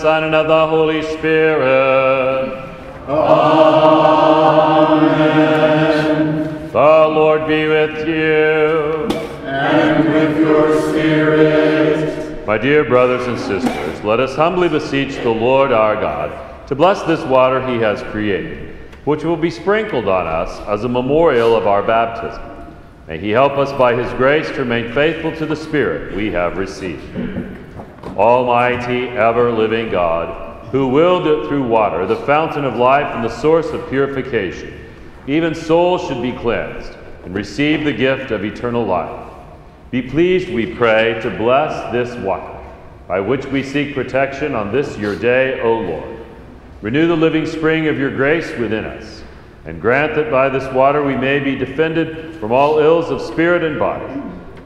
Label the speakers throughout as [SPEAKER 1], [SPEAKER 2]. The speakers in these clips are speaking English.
[SPEAKER 1] Son, and of the Holy Spirit. Amen. The Lord be with you.
[SPEAKER 2] And with your spirit.
[SPEAKER 1] My dear brothers and sisters, let us humbly beseech the Lord our God to bless this water he has created, which will be sprinkled on us as a memorial of our baptism. May he help us by his grace to remain faithful to the Spirit we have received. Almighty, ever living God, who willed it through water, the fountain of life and the source of purification, even souls should be cleansed and receive the gift of eternal life. Be pleased, we pray, to bless this water, by which we seek protection on this your day, O Lord. Renew the living spring of your grace within us, and grant that by this water we may be defended from all ills of spirit and body,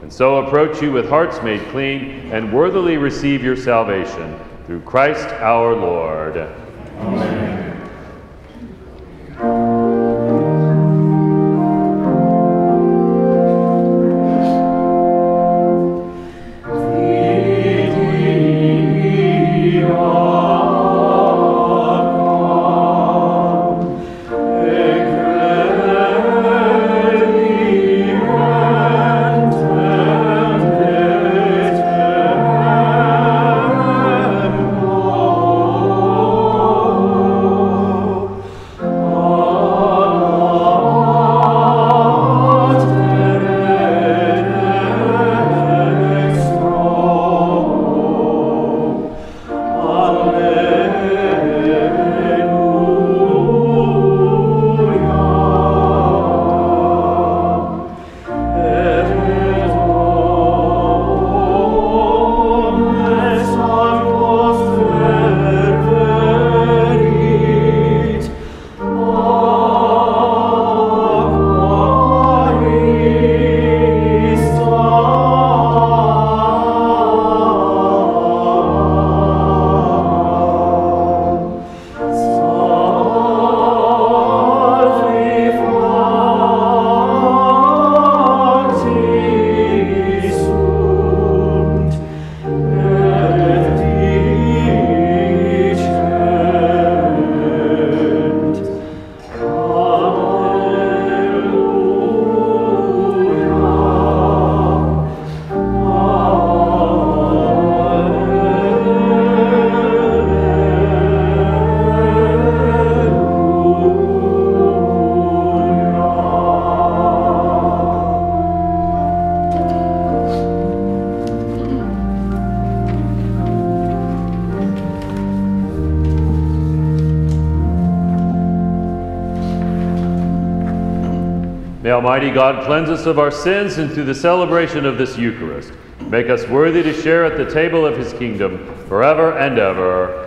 [SPEAKER 1] and so approach you with hearts made clean, and worthily receive your salvation through Christ our Lord.
[SPEAKER 2] Amen.
[SPEAKER 1] God cleanse us of our sins and through the celebration of this Eucharist, make us worthy to share at the table of his kingdom forever and ever.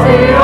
[SPEAKER 1] Senhor.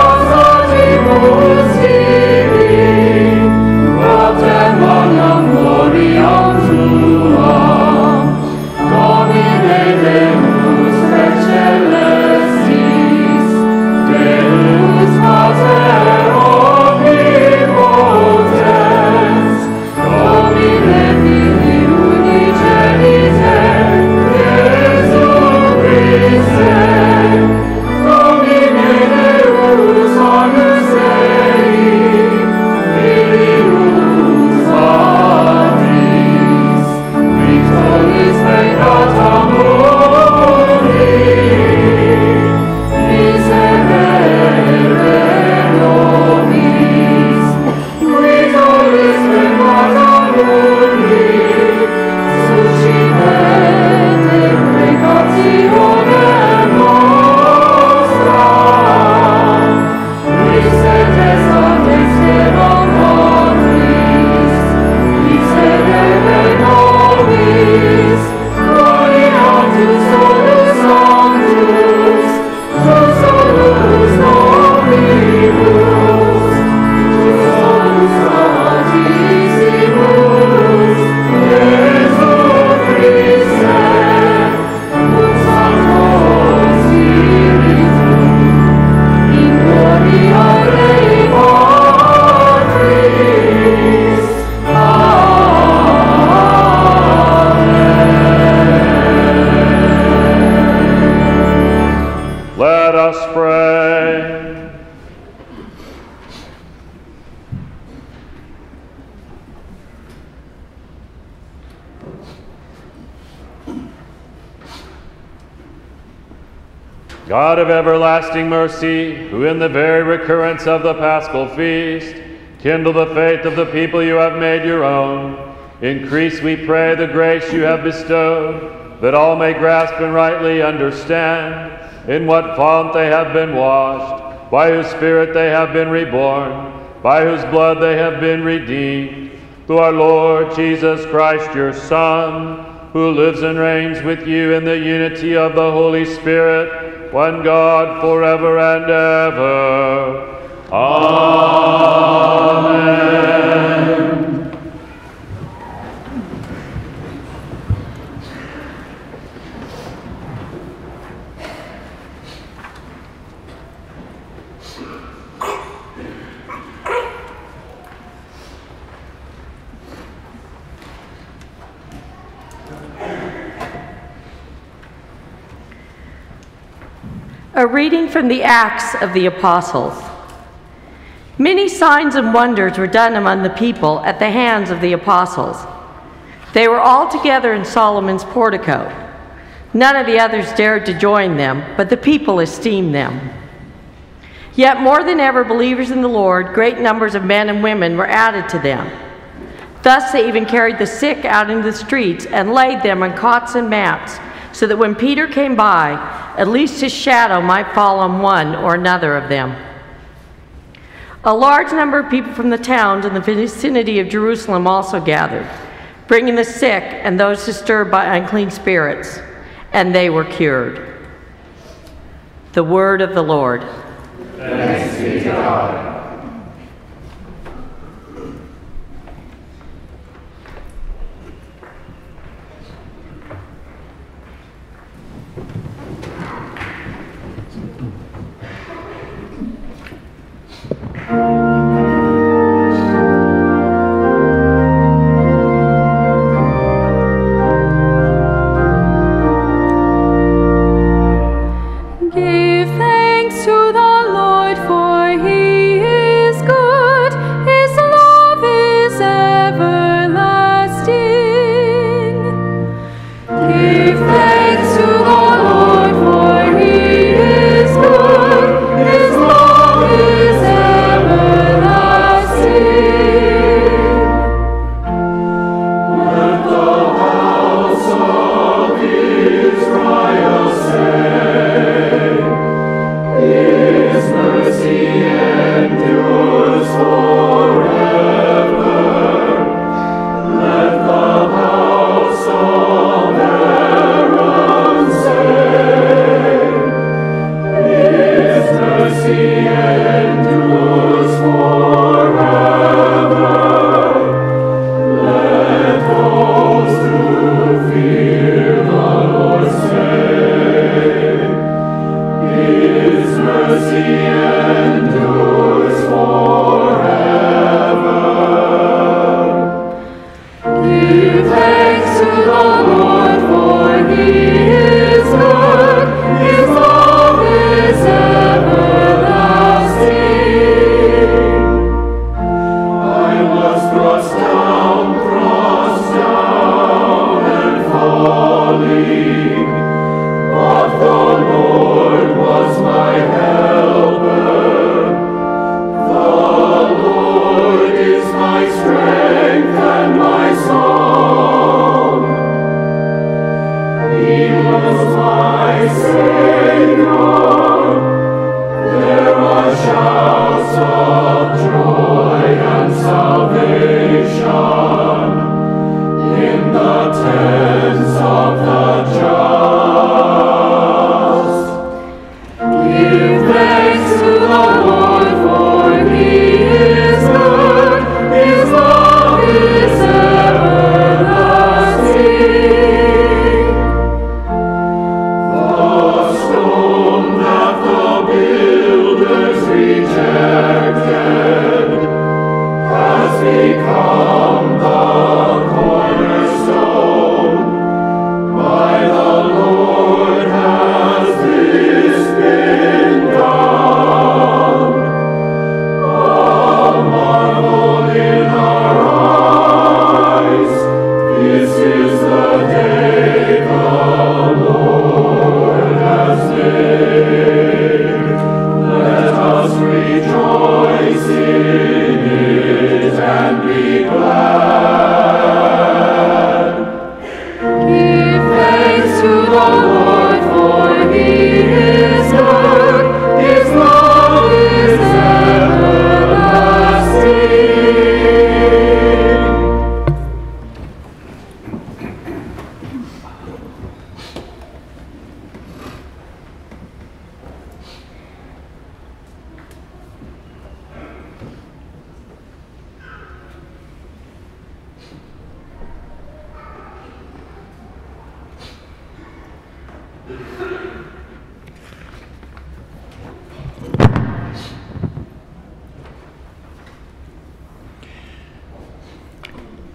[SPEAKER 1] Of everlasting mercy, who in the very recurrence of the paschal feast kindle the faith of the people you have made your own, increase, we pray, the grace you have bestowed, that all may grasp and rightly understand in what font they have been washed, by whose Spirit they have been reborn, by whose blood they have been redeemed, through our Lord Jesus Christ, your Son, who lives and reigns with you in the unity of the Holy Spirit, one God, forever and ever. Amen.
[SPEAKER 3] A reading from the Acts of the Apostles. Many signs and wonders were done among the people at the hands of the apostles. They were all together in Solomon's portico. None of the others dared to join them, but the people esteemed them. Yet more than ever, believers in the Lord, great numbers of men and women were added to them. Thus, they even carried the sick out into the streets and laid them on cots and mats, so that when Peter came by, at least his shadow might fall on one or another of them. A large number of people from the towns in the vicinity of Jerusalem also gathered, bringing the sick and those disturbed by unclean spirits, and they were cured. The word of the Lord.
[SPEAKER 2] Thanks be to God.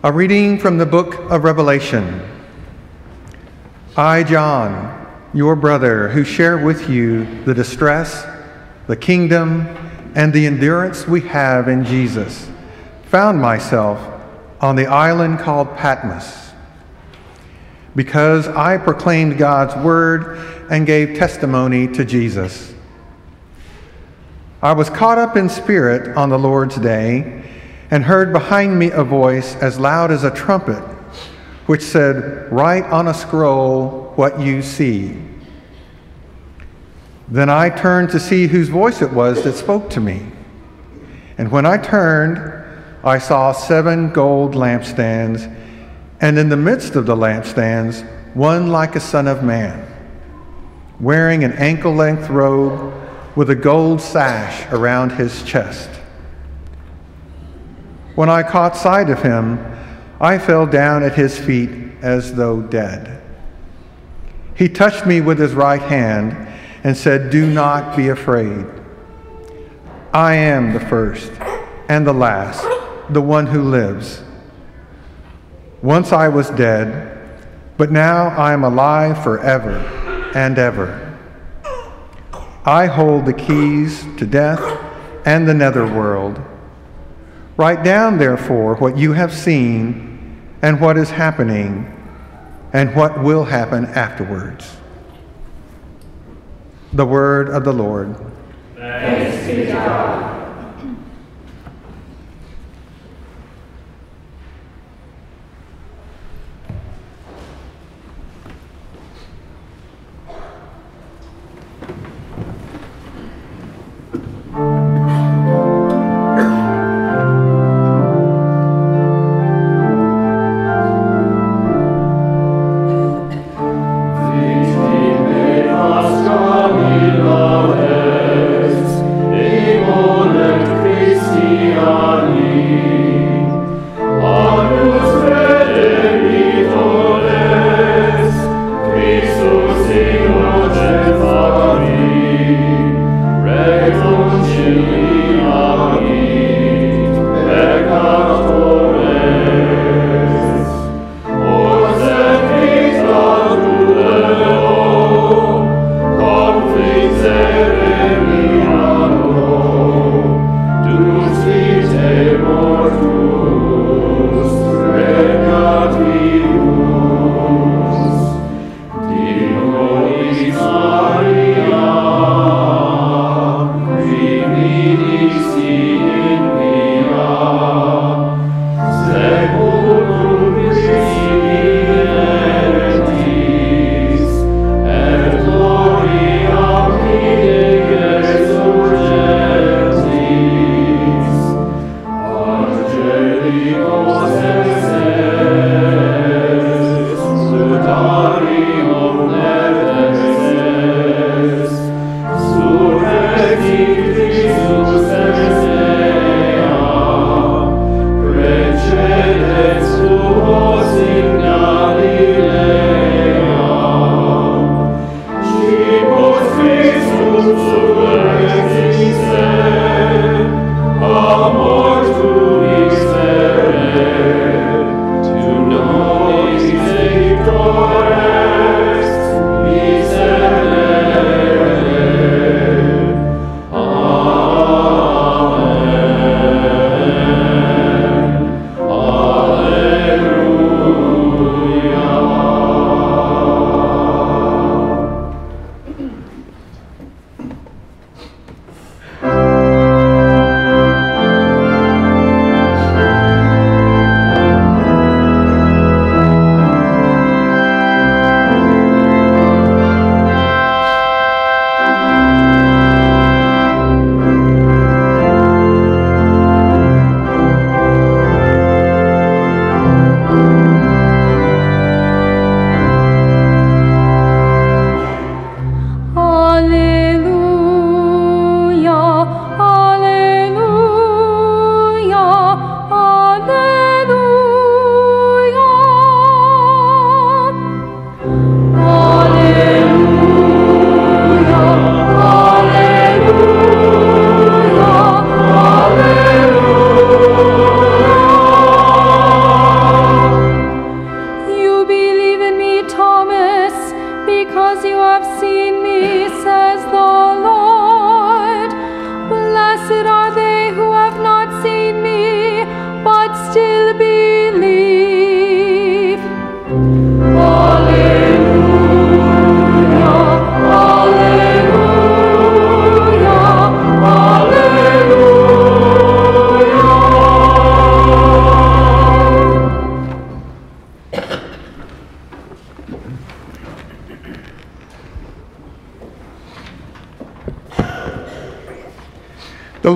[SPEAKER 4] A reading from the book of Revelation. I, John, your brother, who share with you the distress, the kingdom, and the endurance we have in Jesus, found myself on the island called Patmos because I proclaimed God's word and gave testimony to Jesus. I was caught up in spirit on the Lord's day and heard behind me a voice as loud as a trumpet, which said, Write on a scroll what you see. Then I turned to see whose voice it was that spoke to me. And when I turned, I saw seven gold lampstands, and in the midst of the lampstands, one like a son of man, wearing an ankle length robe with a gold sash around his chest. When I caught sight of him, I fell down at his feet as though dead. He touched me with his right hand and said, Do not be afraid. I am the first and the last, the one who lives. Once I was dead, but now I am alive forever and ever. I hold the keys to death and the netherworld. Write down, therefore, what you have seen and what is happening and what will happen afterwards. The word of the Lord.
[SPEAKER 1] Thanks be to God.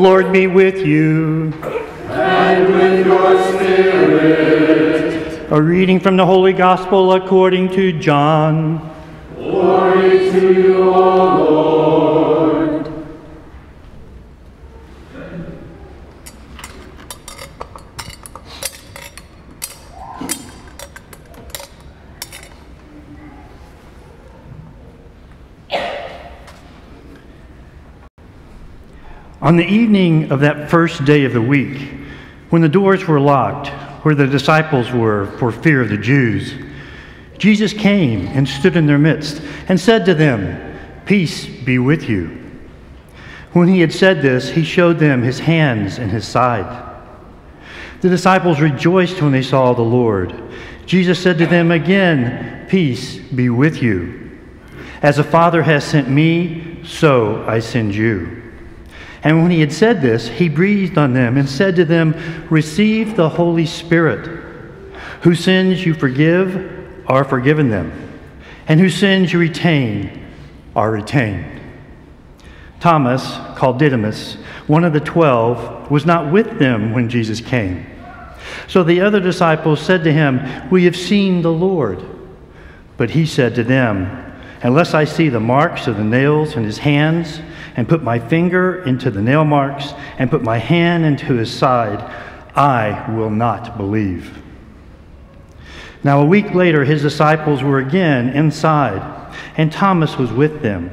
[SPEAKER 5] Lord be with you.
[SPEAKER 2] And with your spirit.
[SPEAKER 5] A reading from the Holy Gospel according to John.
[SPEAKER 2] Glory to you, O Lord.
[SPEAKER 5] On the evening of that first day of the week, when the doors were locked, where the disciples were for fear of the Jews, Jesus came and stood in their midst and said to them, Peace be with you. When he had said this, he showed them his hands and his side. The disciples rejoiced when they saw the Lord. Jesus said to them again, Peace be with you. As the Father has sent me, so I send you. And when he had said this, he breathed on them and said to them, Receive the Holy Spirit. Whose sins you forgive are forgiven them, and whose sins you retain are retained. Thomas, called Didymus, one of the twelve, was not with them when Jesus came. So the other disciples said to him, We have seen the Lord. But he said to them, Unless I see the marks of the nails in his hands, and put my finger into the nail marks, and put my hand into his side, I will not believe. Now, a week later, his disciples were again inside, and Thomas was with them.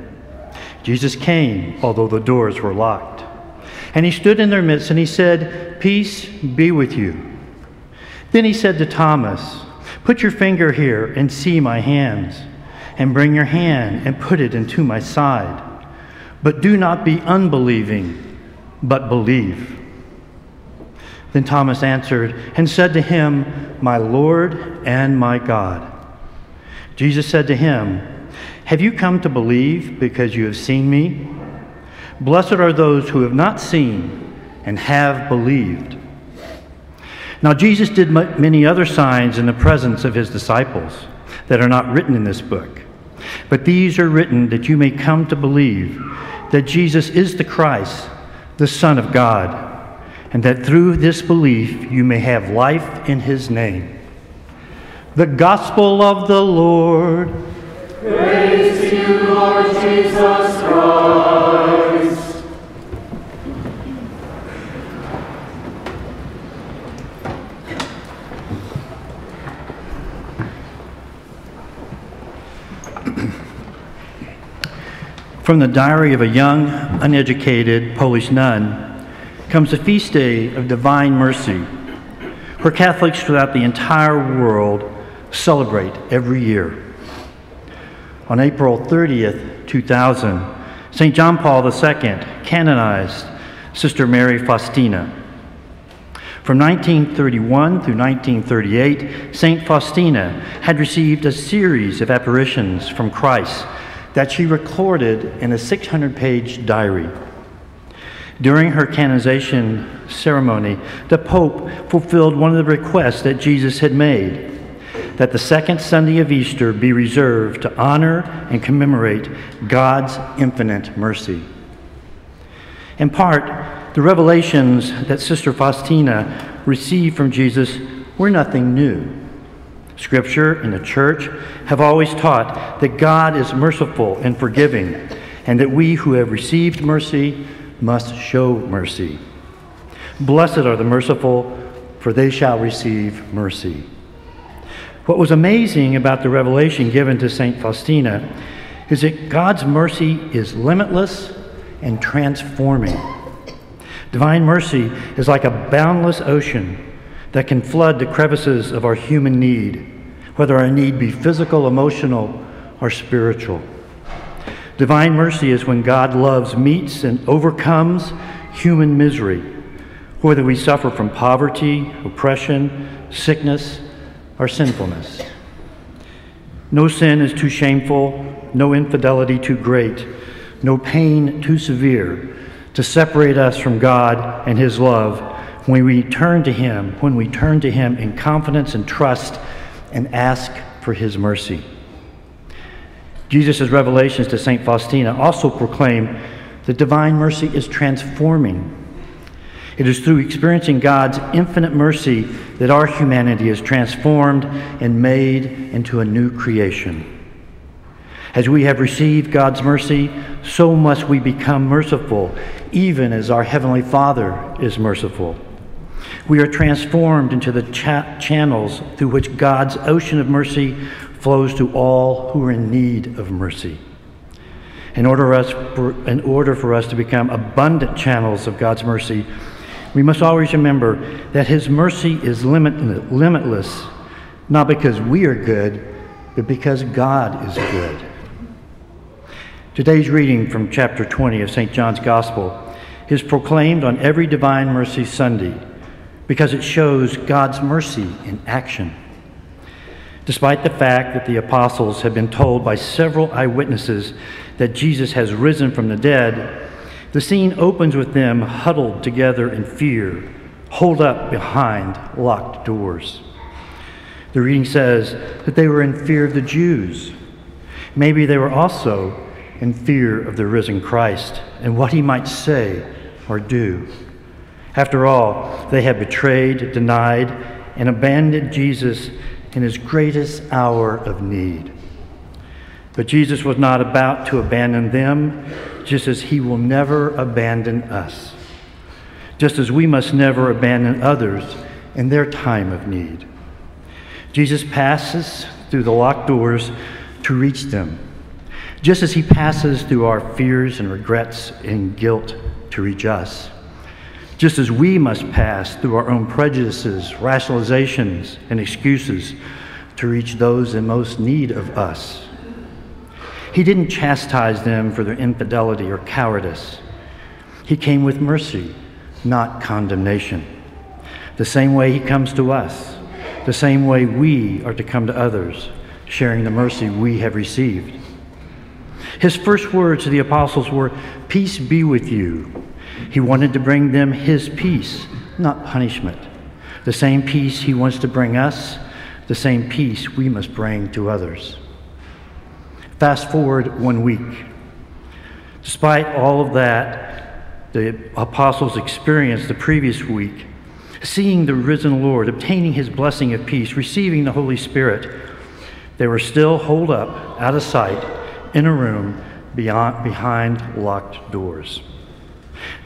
[SPEAKER 5] Jesus came, although the doors were locked. And he stood in their midst and he said, Peace be with you. Then he said to Thomas, Put your finger here and see my hands, and bring your hand and put it into my side. But do not be unbelieving, but believe. Then Thomas answered and said to him, My Lord and my God. Jesus said to him, Have you come to believe because you have seen me? Blessed are those who have not seen and have believed. Now, Jesus did many other signs in the presence of his disciples that are not written in this book. But these are written that you may come to believe that Jesus is the Christ, the Son of God and that through this belief you may have life in his name. The gospel of the Lord.
[SPEAKER 2] Praise to you, Lord Jesus Christ.
[SPEAKER 5] From the diary of a young, uneducated Polish nun comes the feast day of Divine Mercy, where Catholics throughout the entire world celebrate every year. On April 30th, 2000, St. John Paul II canonized Sister Mary Faustina. From 1931 through 1938, St. Faustina had received a series of apparitions from Christ that she recorded in a 600 page diary. During her canonization ceremony, the Pope fulfilled one of the requests that Jesus had made that the second Sunday of Easter be reserved to honor and commemorate God's infinite mercy. In part, the revelations that Sister Faustina received from Jesus were nothing new. Scripture and the church have always taught that God is merciful and forgiving, and that we who have received mercy must show mercy. Blessed are the merciful, for they shall receive mercy. What was amazing about the revelation given to St. Faustina is that God's mercy is limitless and transforming. Divine mercy is like a boundless ocean that can flood the crevices of our human need, whether our need be physical, emotional, or spiritual. Divine mercy is when God loves meets and overcomes human misery, whether we suffer from poverty, oppression, sickness, or sinfulness. No sin is too shameful, no infidelity too great, no pain too severe to separate us from God and His love when we turn to Him, when we turn to Him in confidence and trust and ask for His mercy. Jesus' revelations to St. Faustina also proclaim that divine mercy is transforming. It is through experiencing God's infinite mercy that our humanity is transformed and made into a new creation. As we have received God's mercy, so must we become merciful, even as our Heavenly Father is merciful. We are transformed into the cha- channels through which God's ocean of mercy flows to all who are in need of mercy. In order, us, in order for us to become abundant channels of God's mercy, we must always remember that His mercy is limit, limitless, not because we are good, but because God is good. Today's reading from chapter 20 of St. John's Gospel is proclaimed on every Divine Mercy Sunday because it shows God's mercy in action. Despite the fact that the apostles have been told by several eyewitnesses that Jesus has risen from the dead, the scene opens with them huddled together in fear, holed up behind locked doors. The reading says that they were in fear of the Jews. Maybe they were also in fear of the risen Christ and what he might say or do. After all, they had betrayed, denied, and abandoned Jesus in his greatest hour of need. But Jesus was not about to abandon them, just as he will never abandon us, just as we must never abandon others in their time of need. Jesus passes through the locked doors to reach them just as he passes through our fears and regrets and guilt to reach us. Just as we must pass through our own prejudices, rationalizations, and excuses to reach those in most need of us. He didn't chastise them for their infidelity or cowardice. He came with mercy, not condemnation. The same way he comes to us, the same way we are to come to others, sharing the mercy we have received. His first words to the apostles were, Peace be with you. He wanted to bring them his peace, not punishment. The same peace he wants to bring us, the same peace we must bring to others. Fast forward one week. Despite all of that, the apostles experienced the previous week, seeing the risen Lord, obtaining his blessing of peace, receiving the Holy Spirit, they were still holed up, out of sight, in a room beyond, behind locked doors.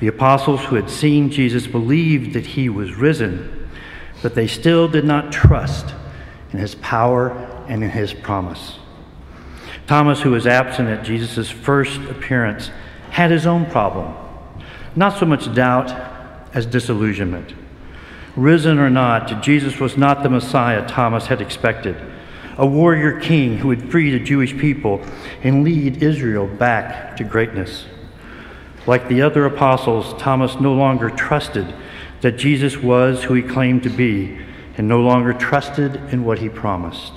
[SPEAKER 5] The apostles who had seen Jesus believed that he was risen, but they still did not trust in his power and in his promise. Thomas, who was absent at Jesus' first appearance, had his own problem. Not so much doubt as disillusionment. Risen or not, Jesus was not the Messiah Thomas had expected a warrior king who would free the Jewish people and lead Israel back to greatness. Like the other apostles, Thomas no longer trusted that Jesus was who he claimed to be and no longer trusted in what he promised.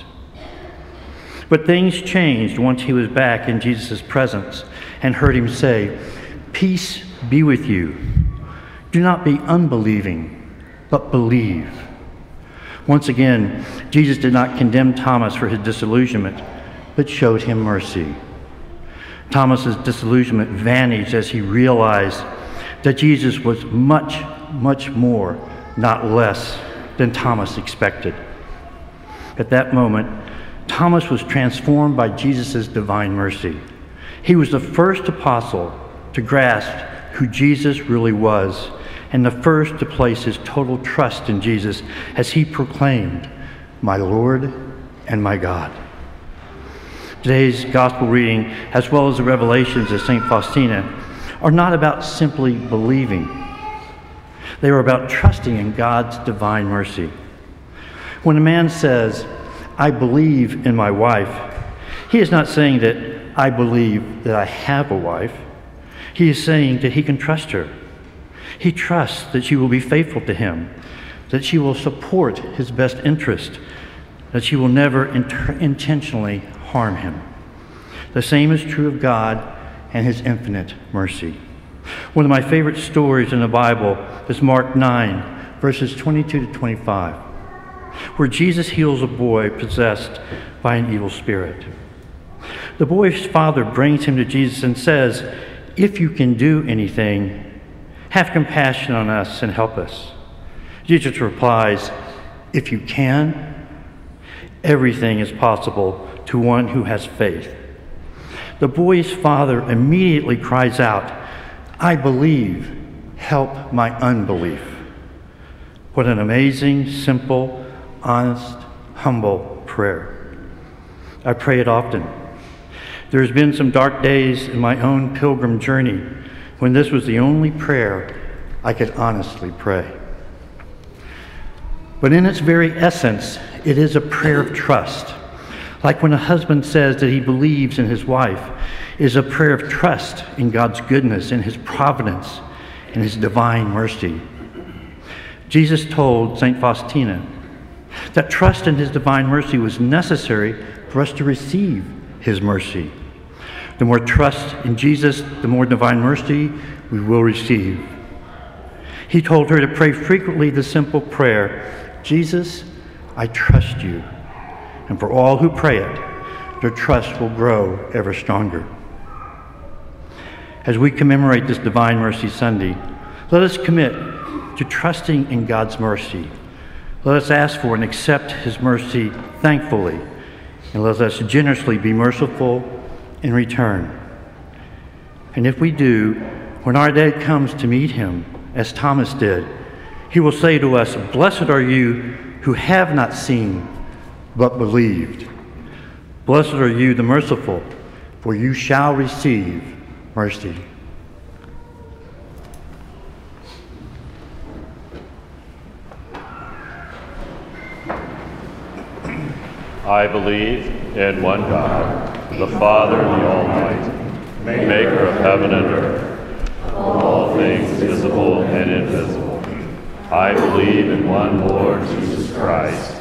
[SPEAKER 5] But things changed once he was back in Jesus' presence and heard him say, Peace be with you. Do not be unbelieving, but believe. Once again, Jesus did not condemn Thomas for his disillusionment, but showed him mercy. Thomas's disillusionment vanished as he realized that Jesus was much, much more, not less, than Thomas expected. At that moment, Thomas was transformed by Jesus' divine mercy. He was the first apostle to grasp who Jesus really was and the first to place his total trust in Jesus as he proclaimed, My Lord and my God. Today's gospel reading, as well as the revelations of St. Faustina, are not about simply believing. They are about trusting in God's divine mercy. When a man says, I believe in my wife, he is not saying that I believe that I have a wife. He is saying that he can trust her he trusts that she will be faithful to him, that she will support his best interest, that she will never inter- intentionally harm him. The same is true of God and his infinite mercy. One of my favorite stories in the Bible is Mark 9, verses 22 to 25, where Jesus heals a boy possessed by an evil spirit. The boy's father brings him to Jesus and says, If you can do anything, Have compassion on us and help us. Jesus replies, If you can, everything is possible to one who has faith. The boy's father immediately cries out, I believe, help my unbelief. What an amazing, simple, honest, humble prayer. I pray it often. There has been some dark days in my own pilgrim journey when this was the only prayer I could honestly pray. But in its very essence, it is a prayer of trust. Like when a husband says that he believes in his wife, is a prayer of trust in God's goodness and his providence and his divine mercy. Jesus told St. Faustina that trust in his divine mercy was necessary for us to receive his mercy. The more trust in Jesus, the more divine mercy we will receive. He told her to pray frequently the simple prayer Jesus, I trust you. And for all who pray it, their trust will grow ever stronger. As we commemorate this Divine Mercy Sunday, let us commit to trusting in God's mercy. Let us ask for and accept His mercy thankfully, and let us generously be merciful in return. And if we do, when our day comes to meet Him, as Thomas did, He will say to us, Blessed are you who have not seen, but believed. Blessed are you, the merciful, for you shall receive mercy.
[SPEAKER 1] I believe in one God, the Father, the Almighty, maker of heaven and earth, of all things visible and invisible. I believe in one Lord Jesus Christ,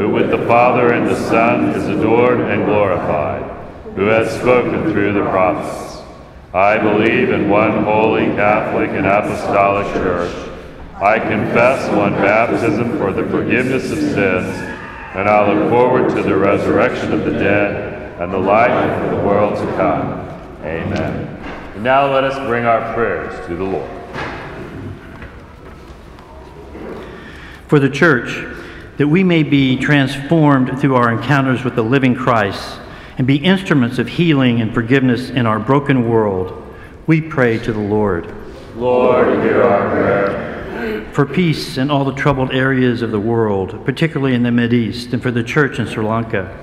[SPEAKER 1] who with the Father and the Son is adored and glorified, who has spoken through the prophets. I believe in one holy Catholic and Apostolic Church. I confess one baptism for the forgiveness of sins and I look forward to the resurrection of the dead and the life of the world to come. Amen. And now let us bring our prayers to the Lord.
[SPEAKER 5] For the church, that we may be transformed through our encounters with the living Christ and be instruments of healing and forgiveness in our broken world, we pray to the Lord.
[SPEAKER 1] Lord, hear our prayer.
[SPEAKER 5] For peace in all the troubled areas of the world, particularly in the Mideast, and for the church in Sri Lanka,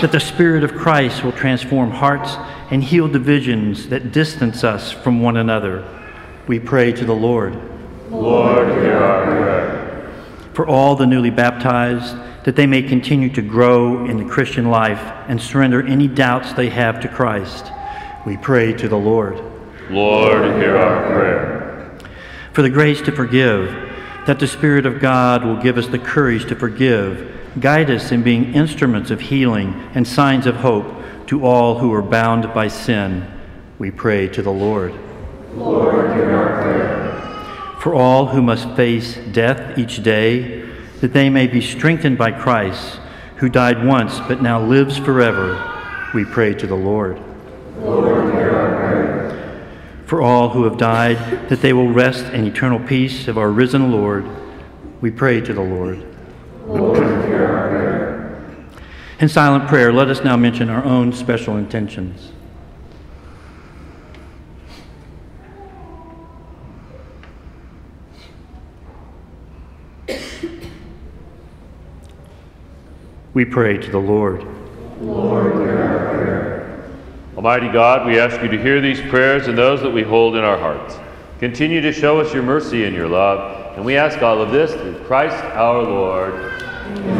[SPEAKER 5] that the Spirit of Christ will transform hearts and heal divisions that distance us from one another. We pray to the Lord.
[SPEAKER 1] Lord, hear our prayer.
[SPEAKER 5] For all the newly baptized, that they may continue to grow in the Christian life and surrender any doubts they have to Christ. We pray to the Lord.
[SPEAKER 1] Lord, hear our prayer.
[SPEAKER 5] For the grace to forgive, that the Spirit of God will give us the courage to forgive, guide us in being instruments of healing and signs of hope to all who are bound by sin. We pray to the Lord.
[SPEAKER 1] Lord, hear our prayer.
[SPEAKER 5] For all who must face death each day, that they may be strengthened by Christ, who died once but now lives forever, we pray to the Lord.
[SPEAKER 1] Lord, hear our prayer.
[SPEAKER 5] For all who have died, that they will rest in eternal peace of our risen Lord, we pray to the Lord.
[SPEAKER 1] Lord, hear our prayer.
[SPEAKER 5] In silent prayer, let us now mention our own special intentions. We pray to the Lord.
[SPEAKER 2] Lord, Almighty God, we ask you to hear these prayers and those that we hold in our hearts. Continue to show us your mercy and your love, and we ask all of this through Christ our Lord.
[SPEAKER 1] Amen.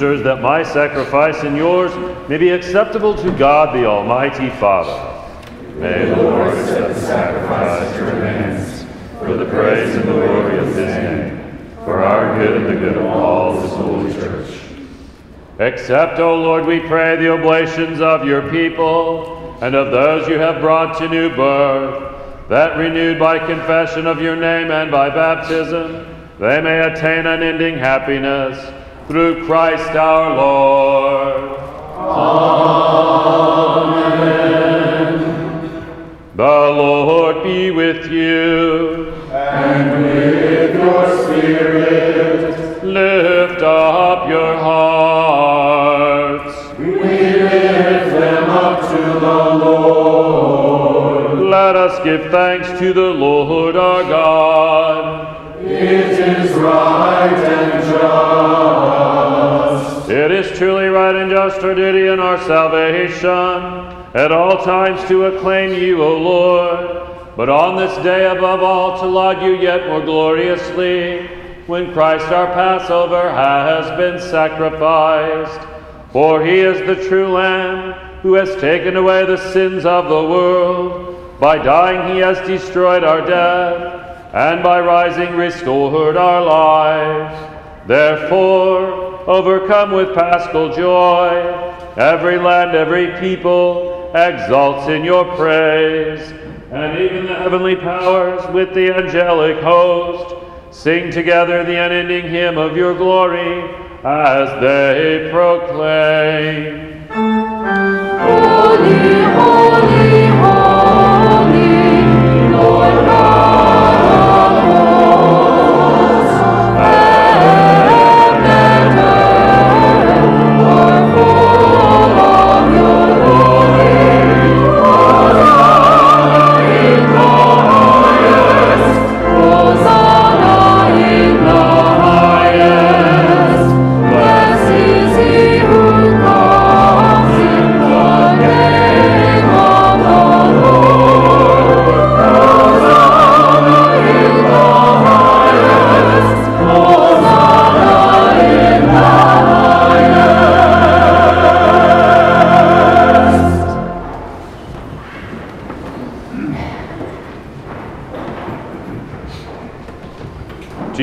[SPEAKER 1] Sisters, that my sacrifice and yours may be acceptable to God the Almighty Father. May the Lord accept the sacrifice at your hands for the praise and the glory of his name, for our good and the good of all his holy church. Accept, O Lord, we pray, the oblations of your people and of those you have brought to new birth, that renewed by confession of your name and by baptism, they may attain unending happiness through Christ our Lord. Amen. The Lord be with you.
[SPEAKER 2] And with your spirit.
[SPEAKER 1] Lift up your hearts.
[SPEAKER 2] We lift them up to the Lord.
[SPEAKER 1] Let us give thanks to the Lord our God.
[SPEAKER 2] It is right and just.
[SPEAKER 1] It is truly right and just our duty and our salvation at all times to acclaim you, O Lord, but on this day above all to laud you yet more gloriously when Christ our Passover has been sacrificed. For he is the true Lamb who has taken away the sins of the world. By dying he has destroyed our death and by rising restored our lives. Therefore, overcome with paschal joy, every land, every people exalts in your praise, and even the heavenly powers with the angelic host sing together the unending hymn of your glory as they proclaim.
[SPEAKER 6] Holy, holy,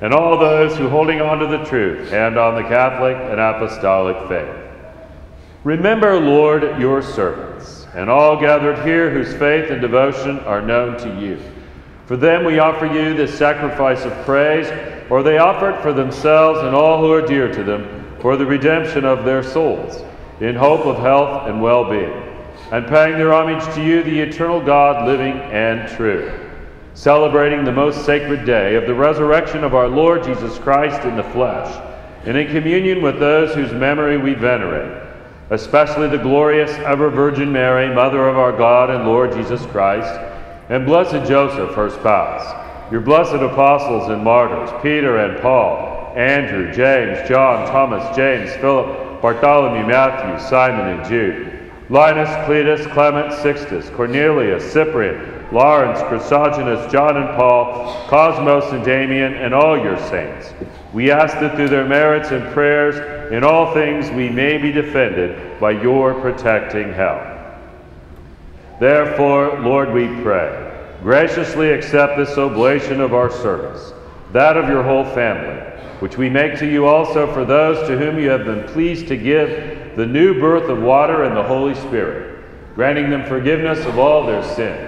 [SPEAKER 1] and all those who, holding on to the truth, and on the Catholic and Apostolic faith. Remember, Lord, your servants, and all gathered here whose faith and devotion are known to you. For them we offer you this sacrifice of praise, or they offer it for themselves and all who are dear to them, for the redemption of their souls, in hope of health and well being, and paying their homage to you, the eternal God, living and true celebrating the most sacred day of the resurrection of our Lord Jesus Christ in the flesh, and in communion with those whose memory we venerate, especially the glorious ever Virgin Mary, Mother of our God and Lord Jesus Christ, and blessed Joseph, her spouse, your blessed apostles and martyrs, Peter and Paul, Andrew, James, John, Thomas, James, Philip, Bartholomew, Matthew, Simon, and Jude, Linus, Cletus, Clement, Sixtus, Cornelius, Cyprian, Lawrence, Chrysogonus, John and Paul, Cosmas and Damian, and all your saints. We ask that through their merits and prayers, in all things we may be defended by your protecting help. Therefore, Lord, we pray, graciously accept this oblation of our service, that of your whole family, which we make to you also for those to whom you have been pleased to give the new birth of water and the Holy Spirit, granting them forgiveness of all their sins.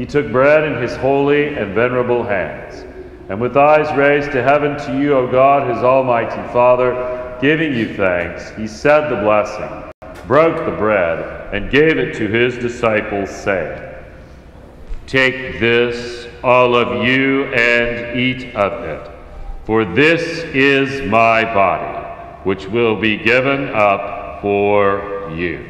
[SPEAKER 1] he took bread in his holy and venerable hands, and with eyes raised to heaven to you, O God, his almighty Father, giving you thanks, he said the blessing, broke the bread, and gave it to his disciples, saying, Take this, all of you, and eat of it, for this is my body, which will be given up for you.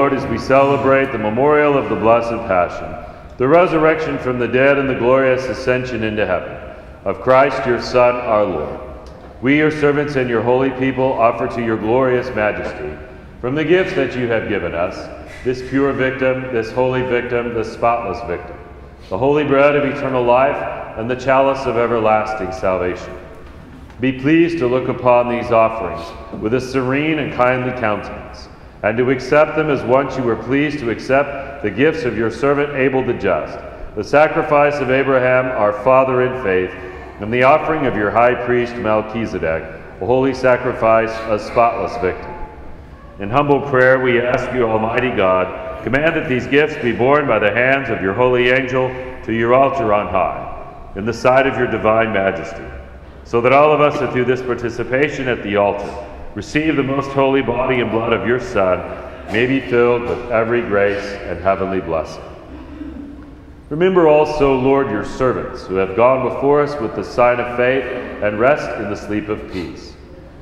[SPEAKER 6] Lord,
[SPEAKER 1] as we celebrate the memorial of the Blessed Passion, the resurrection from the dead, and the glorious ascension into heaven of Christ your Son, our Lord, we, your servants and your holy people, offer to your glorious majesty, from the gifts that you have given us, this pure victim, this holy victim, this spotless victim, the holy bread of eternal life, and the chalice of everlasting salvation. Be pleased to look upon these offerings with a serene and kindly countenance, and to accept them as once you were pleased to accept the gifts of your servant Abel the just, the sacrifice of Abraham, our father in faith, and the offering of your high priest Melchizedek, a holy sacrifice, a spotless victim. In humble prayer, we ask you, Almighty God, command that these gifts be borne by the hands of your holy angel to your altar on high, in the sight of your divine majesty, so that all of us that through this participation at the altar receive the most holy body and blood of your Son may be filled with every grace and heavenly blessing. Remember also, Lord, your servants who have gone before us with the sign of faith and rest in the sleep of peace.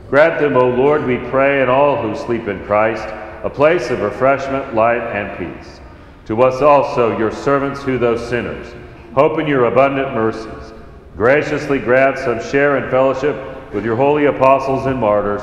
[SPEAKER 1] Grant them, O Lord, we pray, and all who sleep in Christ, a place of refreshment, light, and peace. To us also, your servants, who, though sinners, hope in your abundant mercies, graciously grant some share in fellowship with your holy apostles and martyrs,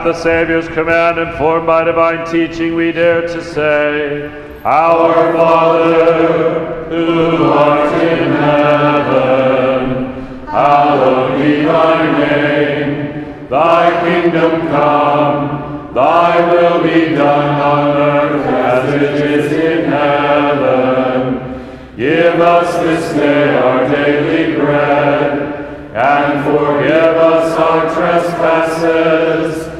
[SPEAKER 1] At the Savior's command, informed by divine teaching, we dare to say, Our Father, who art in heaven, hallowed be thy name. Thy kingdom come, thy will be done on earth as it is in heaven. Give us this day our daily bread, and forgive us our trespasses,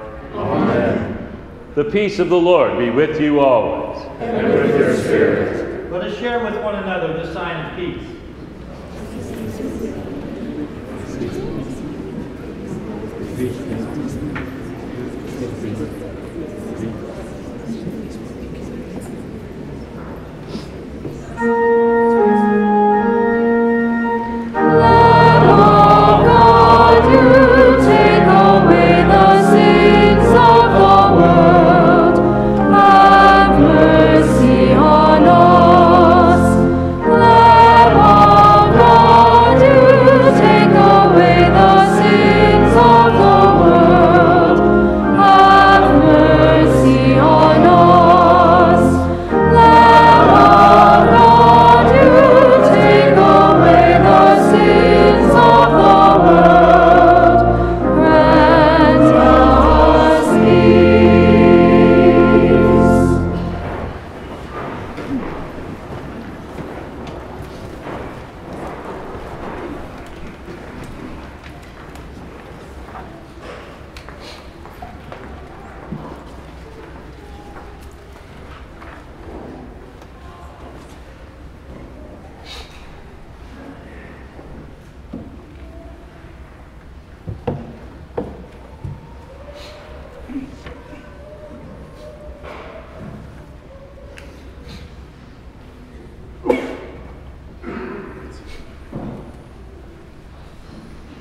[SPEAKER 1] Amen. The peace of the Lord be with you always.
[SPEAKER 7] And with your spirit.
[SPEAKER 5] Let us share with one another the sign of peace.
[SPEAKER 2] Lamb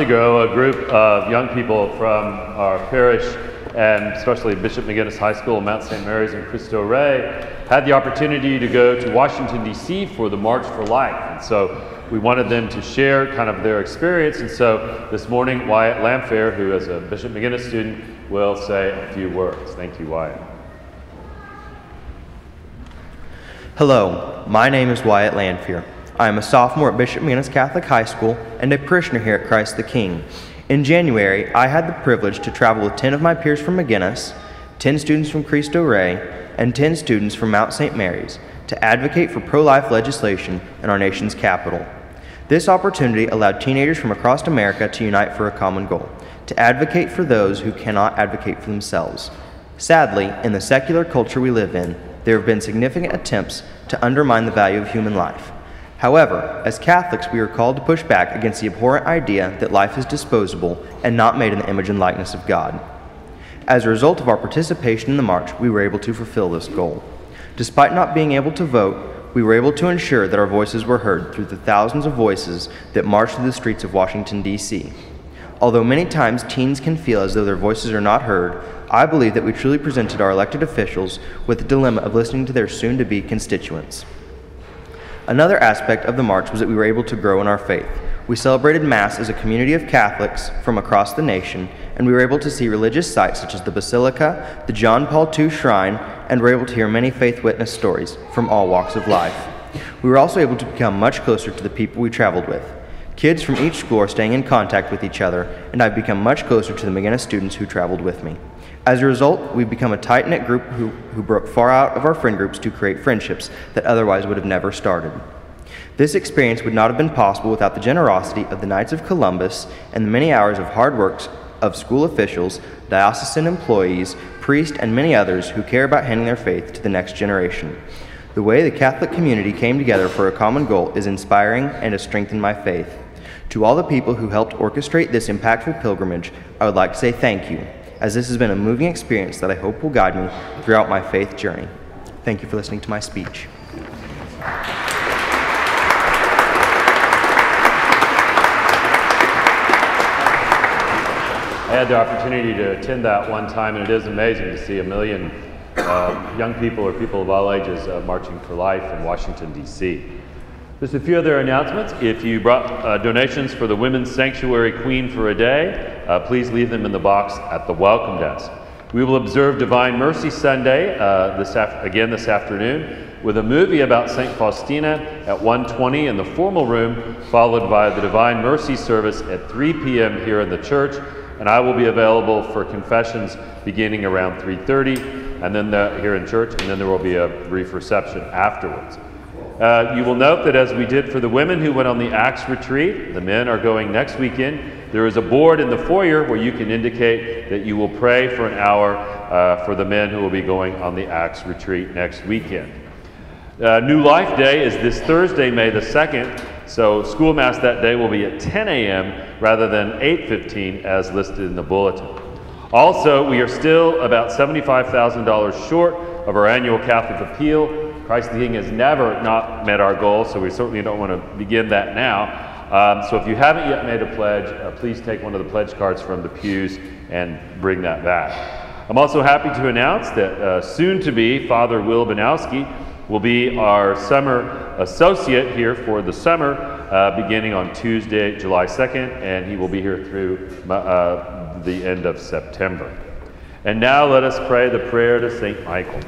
[SPEAKER 1] Ago, a group of young people from our parish and especially Bishop McGuinness High School, Mount St. Mary's, and Cristo Rey had the opportunity to go to Washington, D.C. for the March for Life. And so we wanted them to share kind of their experience. And so this morning, Wyatt Lamphere, who is a Bishop McGuinness student, will say a few words. Thank you, Wyatt.
[SPEAKER 8] Hello, my name is Wyatt Landfear. I am a sophomore at Bishop McGuinness Catholic High School and a parishioner here at Christ the King. In January, I had the privilege to travel with 10 of my peers from McGuinness, 10 students from Cristo Rey, and 10 students from Mount St. Mary's to advocate for pro life legislation in our nation's capital. This opportunity allowed teenagers from across America to unite for a common goal to advocate for those who cannot advocate for themselves. Sadly, in the secular culture we live in, there have been significant attempts to undermine the value of human life. However, as Catholics, we are called to push back against the abhorrent idea that life is disposable and not made in the image and likeness of God. As a result of our participation in the march, we were able to fulfill this goal. Despite not being able to vote, we were able to ensure that our voices were heard through the thousands of voices that marched through the streets of Washington, D.C. Although many times teens can feel as though their voices are not heard, I believe that we truly presented our elected officials with the dilemma of listening to their soon to be constituents. Another aspect of the march was that we were able to grow in our faith. We celebrated Mass as a community of Catholics from across the nation, and we were able to see religious sites such as the Basilica, the John Paul II Shrine, and were able to hear many faith witness stories from all walks of life. We were also able to become much closer to the people we traveled with. Kids from each school are staying in contact with each other, and I've become much closer to the McGuinness students who traveled with me. As a result, we've become a tight knit group who, who broke far out of our friend groups to create friendships that otherwise would have never started. This experience would not have been possible without the generosity of the Knights of Columbus and the many hours of hard work of school officials, diocesan employees, priests, and many others who care about handing their faith to the next generation. The way the Catholic community came together for a common goal is inspiring and has strengthened my faith. To all the people who helped orchestrate this impactful pilgrimage, I would like to say thank you as this has been a moving experience that I hope will guide me throughout my faith journey. Thank you for listening to my speech.
[SPEAKER 1] I had the opportunity to attend that one time, and it is amazing to see a million uh, young people or people of all ages uh, marching for life in Washington, D.C. Just a few other announcements. If you brought uh, donations for the Women's Sanctuary Queen for a Day, uh, please leave them in the box at the welcome desk. We will observe Divine Mercy Sunday uh, this again this afternoon with a movie about St. Faustina at 1:20 in the formal room, followed by the Divine Mercy service at 3 p.m. here in the church. And I will be available for confessions beginning around 3:30, and then the, here in church, and then there will be a brief reception afterwards. Uh, you will note that as we did for the women who went on the Acts retreat, the men are going next weekend. There is a board in the foyer where you can indicate that you will pray for an hour uh, for the men who will be going on the Acts retreat next weekend. Uh, New Life Day is this Thursday, May the 2nd. So school mass that day will be at 10 a.m. rather than 8:15 as listed in the bulletin. Also, we are still about $75,000 short of our annual Catholic appeal Christ the King has never not met our goal, so we certainly don't want to begin that now. Um, so if you haven't yet made a pledge, uh, please take one of the pledge cards from the pews and bring that back. I'm also happy to announce that uh, soon to be Father Will Banowski will be our summer associate here for the summer, uh, beginning on Tuesday, July 2nd, and he will be here through uh, the end of September. And now let us pray the prayer to St. Michael.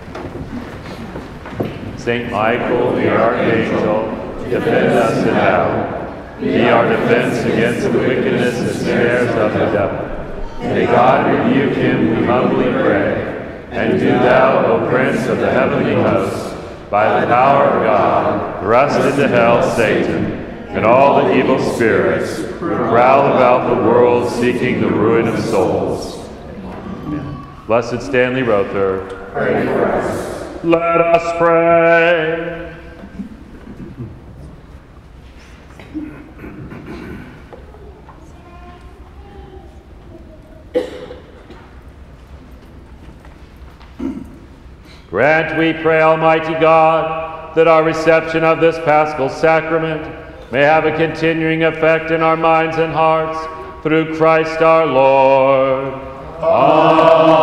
[SPEAKER 1] Saint Michael, the archangel, defend us in battle. Be our defense against the wickedness and snares of the devil. May God rebuke him, we humbly pray. And do thou, O Prince of the heavenly hosts, by the power of God, thrust into hell Satan and all the evil spirits who prowl about the world seeking the ruin of souls. Blessed Stanley Rother, pray for us. Let us pray. Grant, we pray, Almighty God, that our reception of this paschal sacrament may have a continuing effect in our minds and hearts through Christ our Lord. Amen.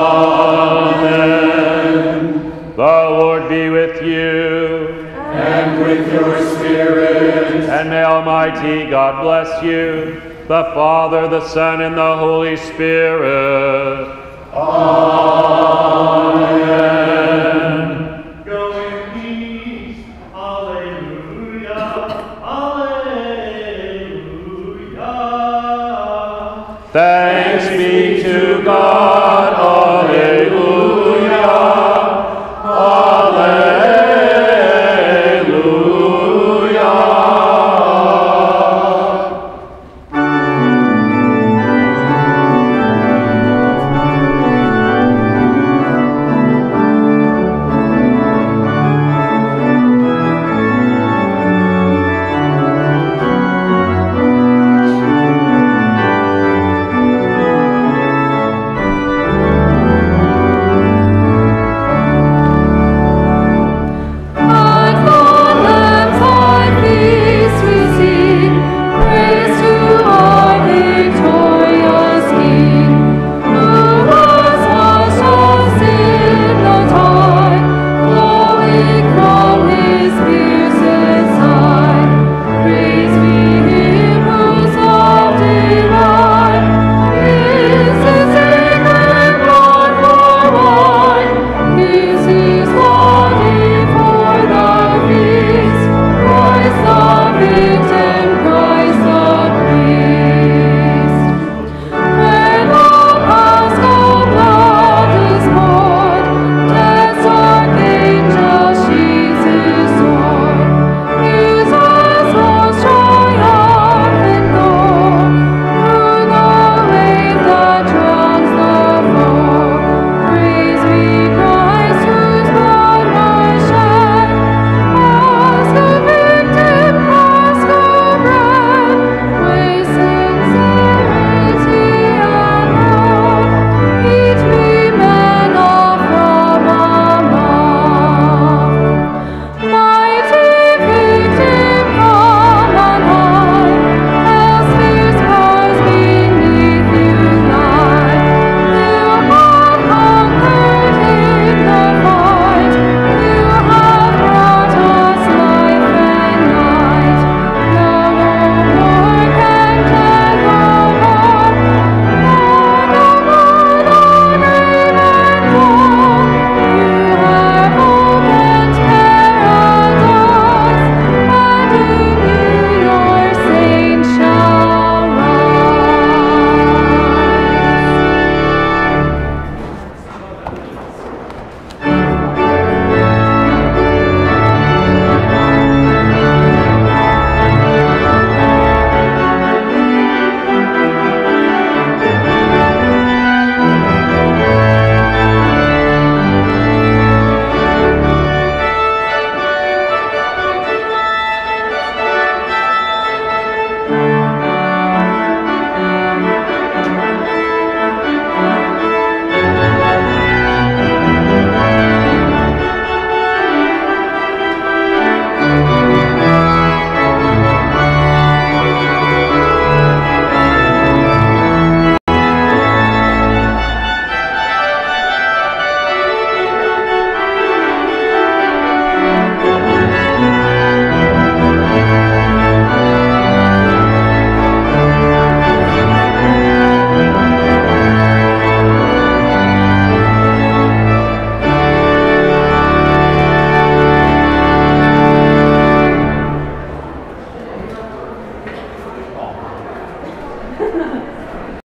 [SPEAKER 1] The Lord be with you.
[SPEAKER 2] And with your spirit.
[SPEAKER 1] And may Almighty God bless you, the Father, the Son, and the Holy Spirit.
[SPEAKER 2] Amen.
[SPEAKER 9] Go in peace. Alleluia. Alleluia.
[SPEAKER 1] Thanks